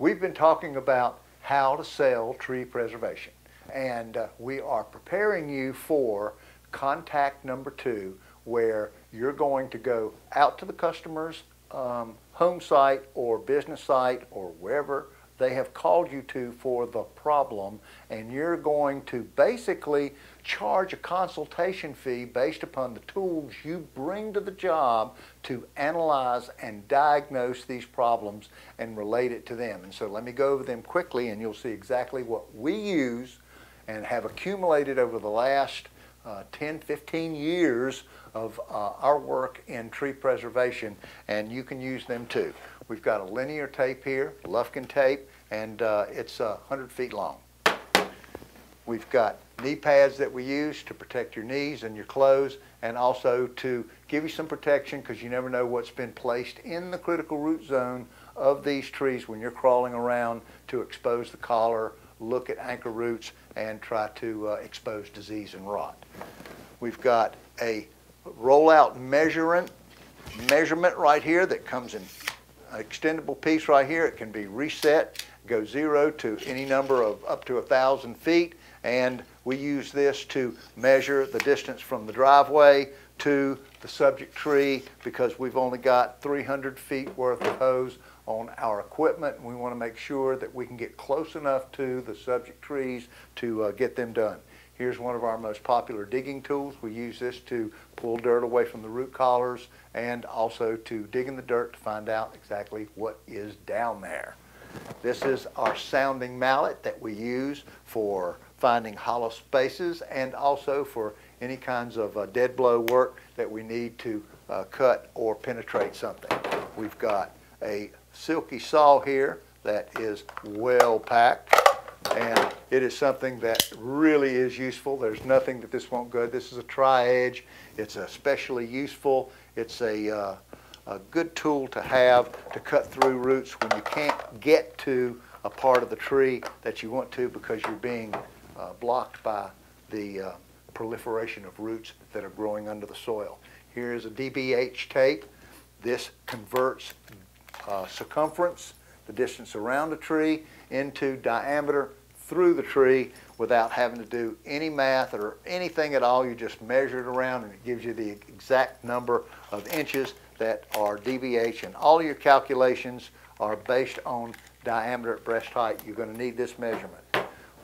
We've been talking about how to sell tree preservation, and uh, we are preparing you for contact number two, where you're going to go out to the customer's um, home site or business site or wherever they have called you to for the problem, and you're going to basically charge a consultation fee based upon the tools you bring to the job to analyze and diagnose these problems and relate it to them. And so let me go over them quickly, and you'll see exactly what we use and have accumulated over the last uh, 10, 15 years of uh, our work in tree preservation, and you can use them too. We've got a linear tape here, Lufkin tape, and uh, it's uh, 100 feet long. We've got knee pads that we use to protect your knees and your clothes, and also to give you some protection because you never know what's been placed in the critical root zone of these trees when you're crawling around to expose the collar, look at anchor roots, and try to uh, expose disease and rot. We've got a rollout measurement, measurement right here that comes in an extendable piece right here. It can be reset, go zero to any number of up to a thousand feet, and we use this to measure the distance from the driveway to the subject tree because we've only got 300 feet worth of hose on our equipment. We want to make sure that we can get close enough to the subject trees to uh, get them done. Here's one of our most popular digging tools. We use this to pull dirt away from the root collars and also to dig in the dirt to find out exactly what is down there. This is our sounding mallet that we use for finding hollow spaces and also for any kinds of uh, dead blow work that we need to uh, cut or penetrate something. We've got a silky saw here that is well packed and it is something that really is useful. There's nothing that this won't go. This is a tri-edge. It's especially useful. It's a, uh, a good tool to have to cut through roots when you can't get to a part of the tree that you want to because you're being uh, blocked by the uh, proliferation of roots that are growing under the soil. Here is a DBH tape. This converts uh, circumference, the distance around the tree, into diameter through the tree without having to do any math or anything at all. You just measure it around and it gives you the exact number of inches that are and all your calculations are based on diameter at breast height. You're going to need this measurement.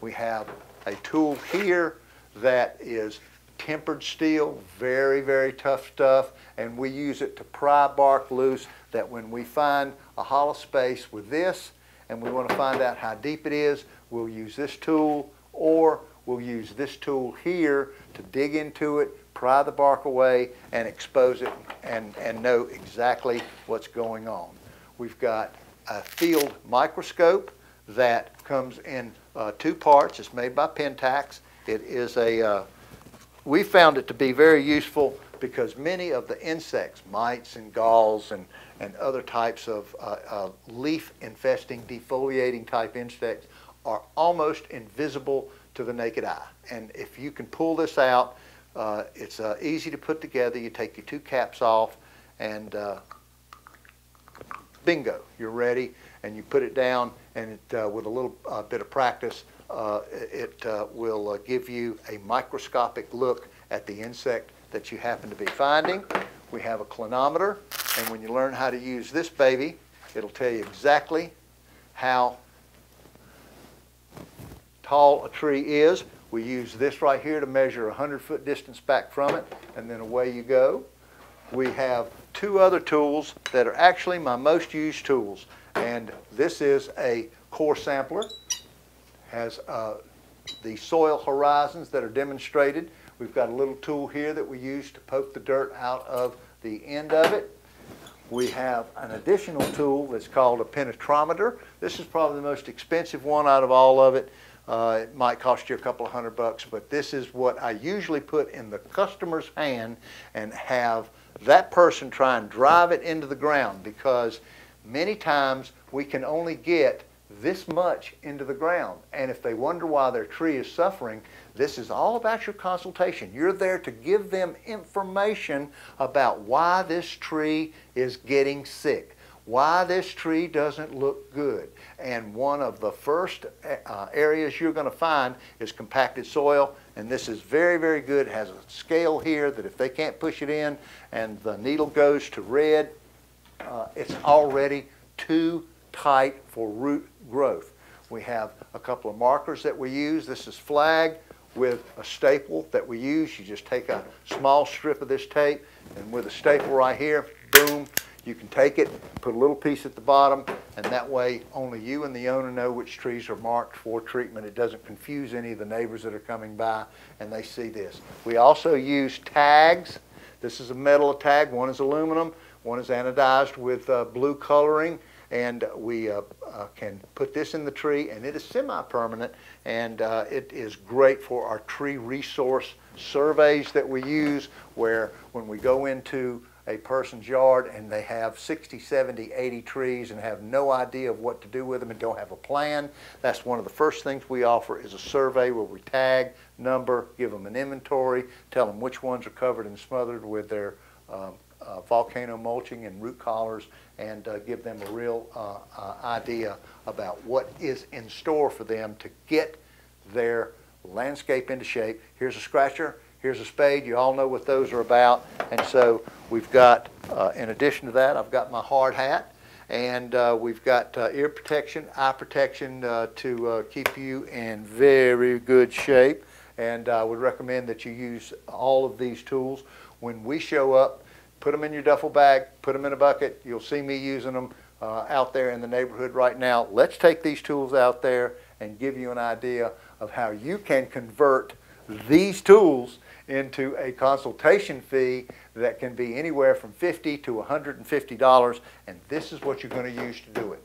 We have a tool here that is tempered steel, very, very tough stuff, and we use it to pry bark loose that when we find a hollow space with this and we want to find out how deep it is, we'll use this tool or we'll use this tool here to dig into it, pry the bark away, and expose it and, and know exactly what's going on. We've got a field microscope that comes in uh, two parts. It's made by Pentax. It is a, uh, we found it to be very useful because many of the insects, mites and galls and, and other types of uh, uh leaf infesting, defoliating type insects are almost invisible to the naked eye. And if you can pull this out, uh, it's uh, easy to put together. You take your two caps off and bingo, you're ready. And you put it down and it, uh, with a little uh, bit of practice, uh, it uh, will uh, give you a microscopic look at the insect that you happen to be finding. We have a clinometer, and when you learn how to use this baby, it'll tell you exactly how tall a tree is. We use this right here to measure a 100-foot distance back from it, and then away you go. We have two other tools that are actually my most used tools. And this is a core sampler, has uh, the soil horizons that are demonstrated. We've got a little tool here that we use to poke the dirt out of the end of it. We have an additional tool that's called a penetrometer. This is probably the most expensive one out of all of it. Uh, it might cost you a couple of hundred bucks, but this is what I usually put in the customer's hand and have that person try and drive it into the ground because many times we can only get this much into the ground. And if they wonder why their tree is suffering, this is all about your consultation. You're there to give them information about why this tree is getting sick. why this tree doesn't look good. And one of the first uh, areas you're going to find is compacted soil. And this is very, very good. It has a scale here that if they can't push it in and the needle goes to red, uh, it's already too tight for root growth. We have a couple of markers that we use. This is flag with a staple that we use. You just take a small strip of this tape and with a staple right here, boom, you can take it, put a little piece at the bottom, and that way only you and the owner know which trees are marked for treatment. It doesn't confuse any of the neighbors that are coming by and they see this. We also use tags. This is a metal tag. One is aluminum. One is anodized with uh, blue coloring and we uh, uh, can put this in the tree and it is semi-permanent and uh, it is great for our tree resource surveys that we use where when we go into a person's yard and they have 60, 70, 80 trees and have no idea of what to do with them and don't have a plan, that's one of the first things we offer is a survey where we tag, number, give them an inventory, tell them which ones are covered and smothered with their uh, volcano mulching and root collars and uh, give them a real uh, uh, idea about what is in store for them to get their landscape into shape. Here's a scratcher, here's a spade, you all know what those are about. And so we've got, uh, in addition to that, I've got my hard hat and uh, we've got ear protection, eye protection to keep you in very good shape. And I would recommend that you use all of these tools. When we show up, put them in your duffel bag, put them in a bucket. You'll see me using them uh, out there in the neighborhood right now. Let's take these tools out there and give you an idea of how you can convert these tools into a consultation fee that can be anywhere from 50 to $150 and this is what you're going to use to do it.